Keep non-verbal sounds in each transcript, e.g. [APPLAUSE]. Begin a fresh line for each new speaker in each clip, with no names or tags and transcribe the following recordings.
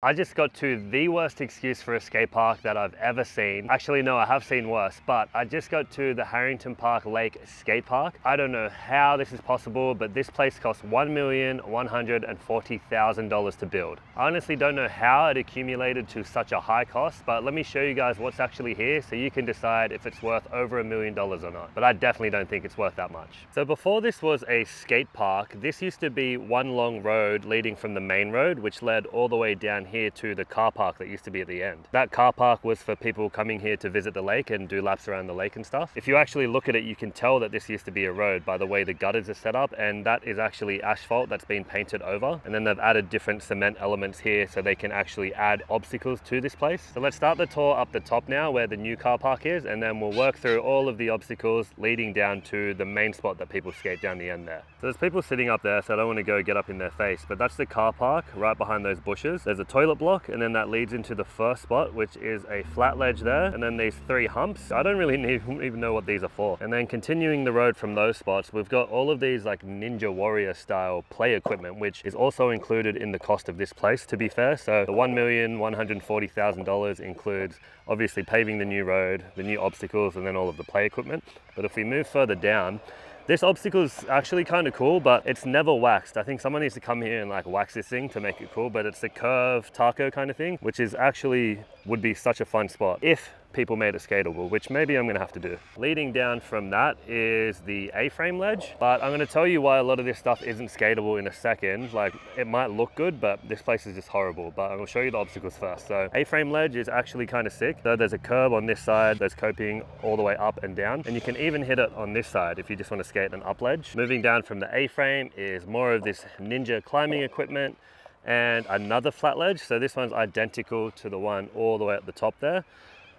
I just got to the worst excuse for a skate park that I've ever seen. Actually, no, I have seen worse, but I just got to the Harrington Park Lake Skate Park. I don't know how this is possible, but this place cost $1,140,000 to build. I honestly don't know how it accumulated to such a high cost, but let me show you guys what's actually here so you can decide if it's worth over a million dollars or not. But I definitely don't think it's worth that much. So before this was a skate park, this used to be one long road leading from the main road, which led all the way down here to the car park that used to be at the end. That car park was for people coming here to visit the lake and do laps around the lake and stuff. If you actually look at it, you can tell that this used to be a road by the way the gutters are set up and that is actually asphalt that's been painted over. And then they've added different cement elements here so they can actually add obstacles to this place. So let's start the tour up the top now where the new car park is and then we'll work through all of the obstacles leading down to the main spot that people skate down the end there. So there's people sitting up there so I don't want to go get up in their face but that's the car park right behind those bushes. There's a toilet block and then that leads into the first spot which is a flat ledge there and then these three humps. I don't really [LAUGHS] need, even know what these are for. And then continuing the road from those spots we've got all of these like ninja warrior style play equipment which is also included in the cost of this place to be fair. So the one million one hundred forty thousand dollars includes obviously paving the new road the new obstacles and then all of the play equipment. But if we move further down this obstacle is actually kind of cool, but it's never waxed. I think someone needs to come here and like wax this thing to make it cool, but it's a curve taco kind of thing, which is actually would be such a fun spot if people made it skatable, which maybe I'm gonna have to do. Leading down from that is the A-frame ledge, but I'm gonna tell you why a lot of this stuff isn't skatable in a second. Like it might look good, but this place is just horrible, but I'm gonna show you the obstacles first. So A-frame ledge is actually kind of sick. So there's a curb on this side, there's coping all the way up and down, and you can even hit it on this side if you just wanna skate an up ledge. Moving down from the A-frame is more of this ninja climbing equipment and another flat ledge. So this one's identical to the one all the way at the top there.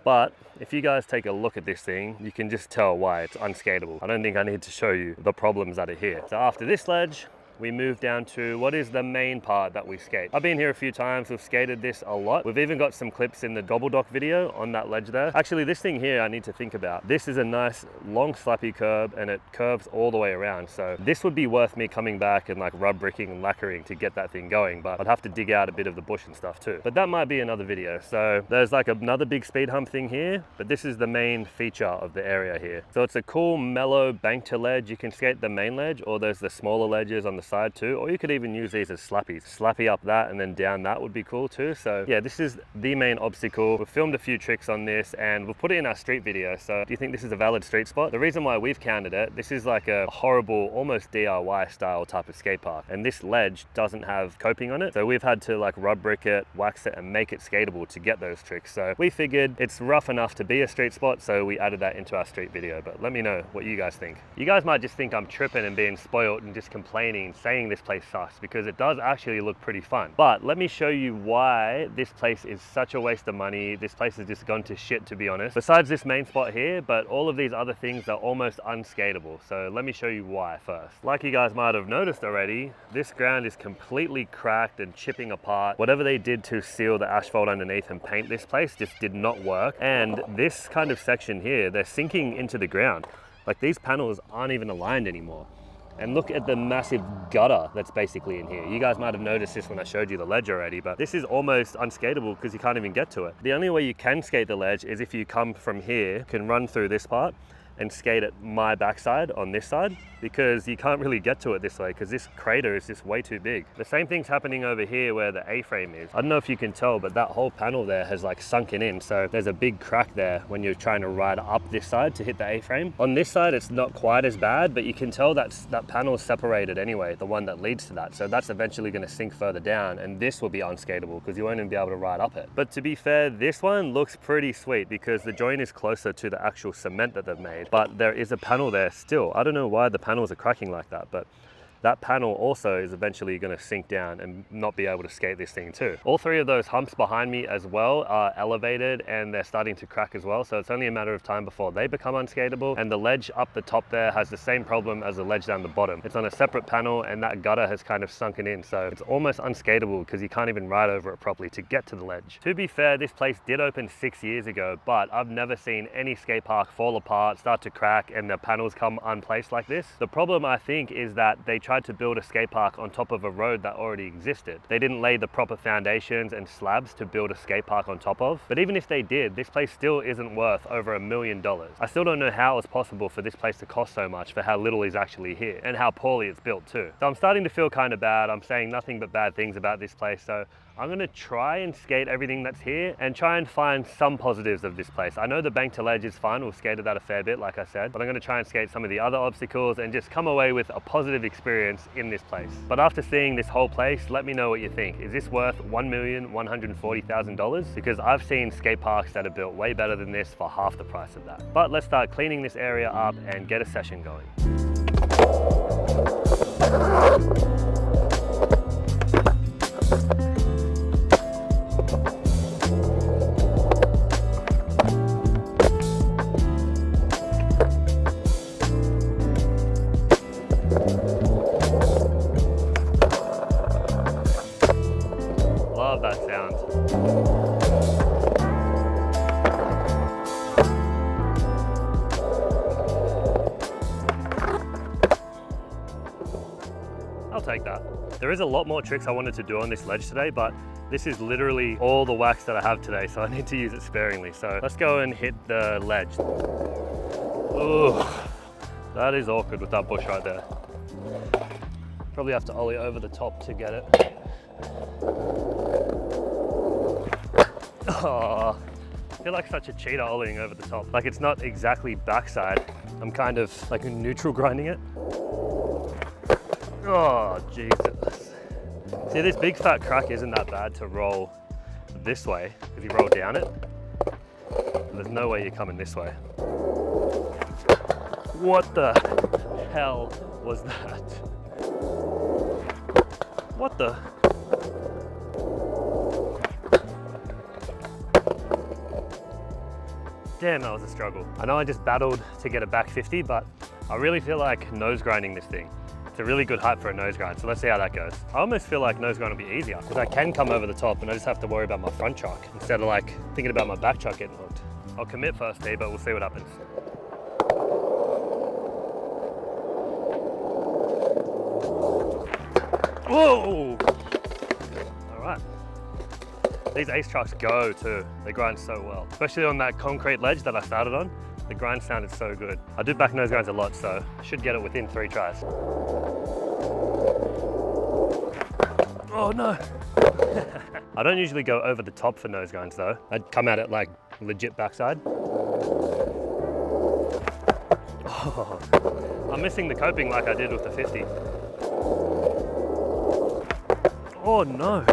But if you guys take a look at this thing, you can just tell why it's unskatable. I don't think I need to show you the problems that are here. So after this ledge, we move down to what is the main part that we skate. I've been here a few times, we've skated this a lot. We've even got some clips in the gobble dock video on that ledge there. Actually, this thing here I need to think about. This is a nice long slappy curb and it curves all the way around. So this would be worth me coming back and like rub bricking and lacquering to get that thing going, but I'd have to dig out a bit of the bush and stuff too. But that might be another video. So there's like another big speed hump thing here, but this is the main feature of the area here. So it's a cool mellow bank to ledge. You can skate the main ledge or there's the smaller ledges on the side too, or you could even use these as slappies. Slappy up that and then down that would be cool too. So yeah, this is the main obstacle. We've filmed a few tricks on this and we've put it in our street video. So do you think this is a valid street spot? The reason why we've counted it, this is like a horrible, almost DIY style type of skate park. And this ledge doesn't have coping on it. So we've had to like rub brick it, wax it and make it skatable to get those tricks. So we figured it's rough enough to be a street spot. So we added that into our street video, but let me know what you guys think. You guys might just think I'm tripping and being spoiled and just complaining, saying this place sucks because it does actually look pretty fun. But let me show you why this place is such a waste of money. This place has just gone to shit to be honest. Besides this main spot here, but all of these other things are almost unskatable. So let me show you why first. Like you guys might have noticed already, this ground is completely cracked and chipping apart. Whatever they did to seal the asphalt underneath and paint this place just did not work. And this kind of section here, they're sinking into the ground. Like these panels aren't even aligned anymore. And look at the massive gutter that's basically in here. You guys might have noticed this when I showed you the ledge already, but this is almost unskatable because you can't even get to it. The only way you can skate the ledge is if you come from here, can run through this part and skate at my backside on this side because you can't really get to it this way because this crater is just way too big. The same thing's happening over here where the A-frame is. I don't know if you can tell, but that whole panel there has like sunken in. So there's a big crack there when you're trying to ride up this side to hit the A-frame. On this side, it's not quite as bad, but you can tell that's, that panel is separated anyway, the one that leads to that. So that's eventually gonna sink further down and this will be unskatable because you won't even be able to ride up it. But to be fair, this one looks pretty sweet because the joint is closer to the actual cement that they've made, but there is a panel there still. I don't know why the panels are cracking like that, but that panel also is eventually going to sink down and not be able to skate this thing too. All three of those humps behind me as well are elevated and they're starting to crack as well. So it's only a matter of time before they become unskatable. And the ledge up the top there has the same problem as the ledge down the bottom. It's on a separate panel and that gutter has kind of sunken in. So it's almost unskatable because you can't even ride over it properly to get to the ledge. To be fair, this place did open six years ago, but I've never seen any skate park fall apart, start to crack and the panels come unplaced like this. The problem I think is that they tried to build a skate park on top of a road that already existed. They didn't lay the proper foundations and slabs to build a skate park on top of. But even if they did, this place still isn't worth over a million dollars. I still don't know how it's possible for this place to cost so much for how little is actually here and how poorly it's built too. So I'm starting to feel kind of bad. I'm saying nothing but bad things about this place. So I'm gonna try and skate everything that's here and try and find some positives of this place. I know the bank to ledge is fun, we've skated that a fair bit, like I said, but I'm gonna try and skate some of the other obstacles and just come away with a positive experience in this place. But after seeing this whole place, let me know what you think. Is this worth $1,140,000? Because I've seen skate parks that are built way better than this for half the price of that. But let's start cleaning this area up and get a session going. There is a lot more tricks I wanted to do on this ledge today, but this is literally all the wax that I have today, so I need to use it sparingly. So let's go and hit the ledge. Ooh, that is awkward with that bush right there. Probably have to ollie over the top to get it. [LAUGHS] Oh, I feel like such a cheater ollieing over the top. Like it's not exactly backside. I'm kind of like neutral grinding it. Oh, Jesus. See, this big fat crack isn't that bad to roll this way if you roll down it. There's no way you're coming this way. What the hell was that? What the? Damn, that was a struggle. I know I just battled to get a back 50, but I really feel like nose grinding this thing. It's a really good height for a nose grind, so let's see how that goes. I almost feel like nose grind will be easier because I can come over the top and I just have to worry about my front truck instead of like thinking about my back truck getting hooked. I'll commit first day, but we'll see what happens. Whoa! All right. These ace trucks go too. They grind so well, especially on that concrete ledge that I started on. The grind sounded so good. I do back nose grinds a lot, so I should get it within three tries. Oh no! [LAUGHS] I don't usually go over the top for nose grinds though. I'd come at it like legit backside. Oh, I'm missing the coping like I did with the 50. Oh no!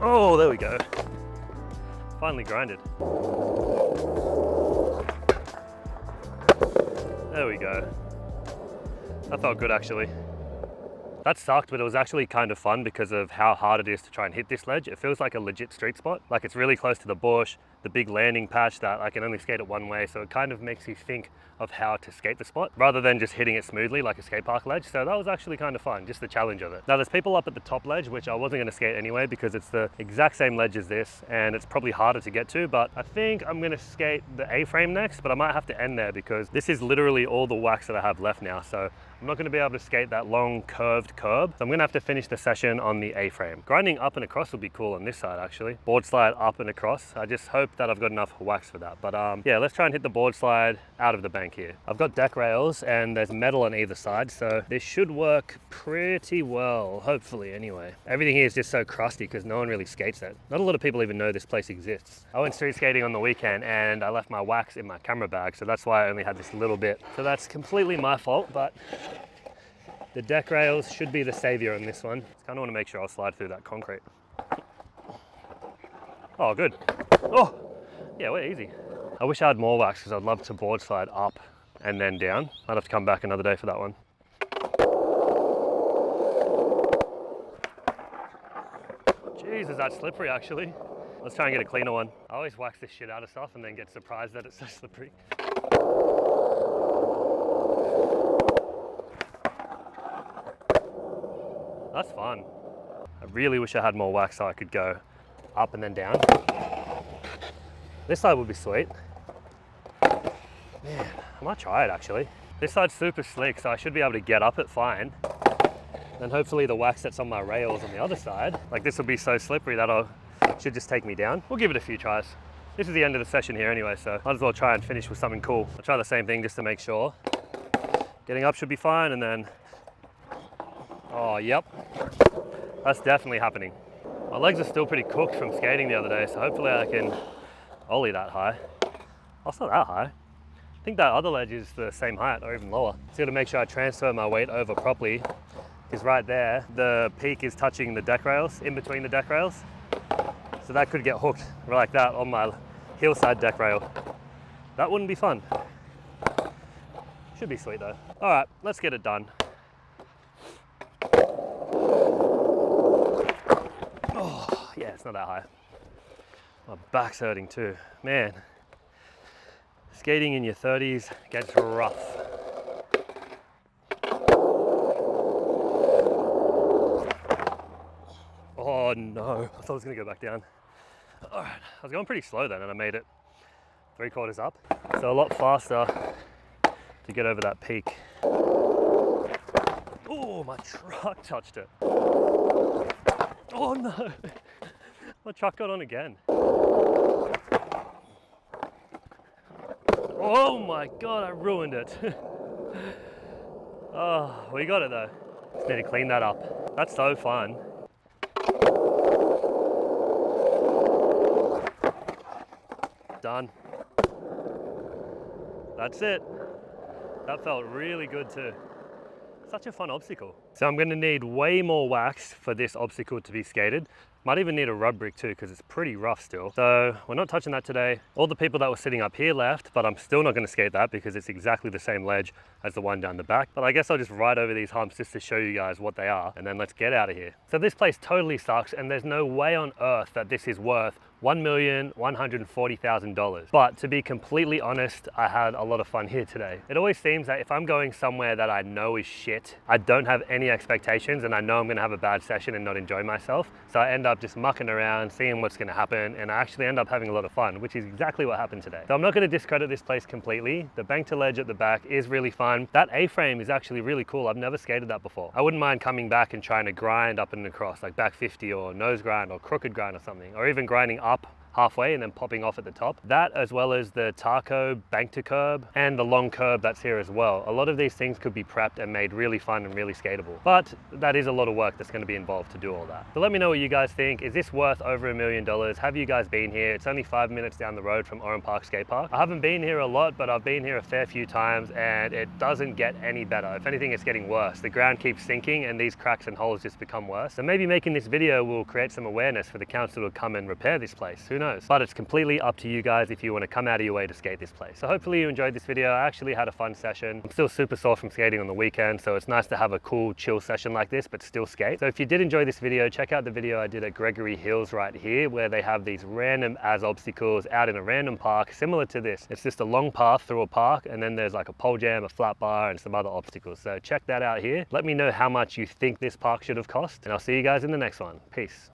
Oh, there we go. Finally grinded. There we go. That felt good actually. That sucked, but it was actually kind of fun because of how hard it is to try and hit this ledge. It feels like a legit street spot. Like it's really close to the bush, the big landing patch that I can only skate it one way. So it kind of makes you think of how to skate the spot rather than just hitting it smoothly like a skate park ledge. So that was actually kind of fun, just the challenge of it. Now there's people up at the top ledge, which I wasn't gonna skate anyway because it's the exact same ledge as this and it's probably harder to get to, but I think I'm gonna skate the A-frame next, but I might have to end there because this is literally all the wax that I have left now. So I'm not gonna be able to skate that long curved curb. So I'm gonna have to finish the session on the A-frame. Grinding up and across will be cool on this side actually. Board slide up and across. I just hope that I've got enough wax for that. But um, yeah, let's try and hit the board slide out of the bank here. I've got deck rails and there's metal on either side. So this should work pretty well, hopefully anyway. Everything here is just so crusty because no one really skates it. Not a lot of people even know this place exists. I went street skating on the weekend and I left my wax in my camera bag. So that's why I only had this little bit. So that's completely my fault, but the deck rails should be the savior on this one. Just kind of want to make sure I'll slide through that concrete. Oh, good. Oh, yeah, we're easy. I wish I had more wax because I'd love to board slide up and then down. I'd have to come back another day for that one. Jeez, is that slippery actually? Let's try and get a cleaner one. I always wax this shit out of stuff and then get surprised that it's so [LAUGHS] slippery. That's fun. I really wish I had more wax so I could go up and then down. This side would be sweet. Man, I might try it actually. This side's super slick, so I should be able to get up it fine. And hopefully the wax that's on my rails on the other side, like this will be so slippery that it should just take me down. We'll give it a few tries. This is the end of the session here anyway, so might as well try and finish with something cool. I'll try the same thing just to make sure. Getting up should be fine, and then, oh, yep. That's definitely happening. My legs are still pretty cooked from skating the other day, so hopefully I can ollie that high. Oh, it's not that high. I think that other ledge is the same height or even lower. So got to make sure I transfer my weight over properly because right there, the peak is touching the deck rails, in between the deck rails. So that could get hooked like that on my heelside deck rail. That wouldn't be fun. Should be sweet though. All right, let's get it done. Oh, yeah, it's not that high. My back's hurting too. Man, skating in your 30s gets rough. Oh no, I thought I was gonna go back down. All right, I was going pretty slow then and I made it three quarters up. So a lot faster to get over that peak. Oh, my [LAUGHS] truck touched it. Oh no, my truck got on again. Oh my God, I ruined it. [LAUGHS] Ah, oh, we got it though. Just need to clean that up. That's so fun. Done. That's it. That felt really good too. Such a fun obstacle. So I'm gonna need way more wax for this obstacle to be skated. Might even need a rub brick too because it's pretty rough still. So we're not touching that today. All the people that were sitting up here left, but I'm still not gonna skate that because it's exactly the same ledge as the one down the back. But I guess I'll just ride over these humps just to show you guys what they are and then let's get out of here. So this place totally sucks and there's no way on earth that this is worth $1,140,000. But to be completely honest, I had a lot of fun here today. It always seems that if I'm going somewhere that I know is shit, I don't have any expectations and I know I'm gonna have a bad session and not enjoy myself. So I end up just mucking around, seeing what's gonna happen, and I actually end up having a lot of fun, which is exactly what happened today. So I'm not gonna discredit this place completely. The bank to ledge at the back is really fun. That A-frame is actually really cool. I've never skated that before. I wouldn't mind coming back and trying to grind up and across, like back 50 or nose grind or crooked grind or something, or even grinding up halfway and then popping off at the top. That as well as the taco bank to curb and the long curb that's here as well. A lot of these things could be prepped and made really fun and really skatable. But that is a lot of work that's gonna be involved to do all that. So let me know what you guys think. Is this worth over a million dollars? Have you guys been here? It's only five minutes down the road from Oran Park Skate Park. I haven't been here a lot, but I've been here a fair few times and it doesn't get any better. If anything, it's getting worse. The ground keeps sinking and these cracks and holes just become worse. So maybe making this video will create some awareness for the council to come and repair this place. Who knows? But it's completely completely up to you guys if you want to come out of your way to skate this place. So hopefully you enjoyed this video. I actually had a fun session. I'm still super sore from skating on the weekend, so it's nice to have a cool chill session like this, but still skate. So if you did enjoy this video, check out the video I did at Gregory Hills right here, where they have these random as obstacles out in a random park, similar to this. It's just a long path through a park, and then there's like a pole jam, a flat bar, and some other obstacles. So check that out here. Let me know how much you think this park should have cost, and I'll see you guys in the next one. Peace.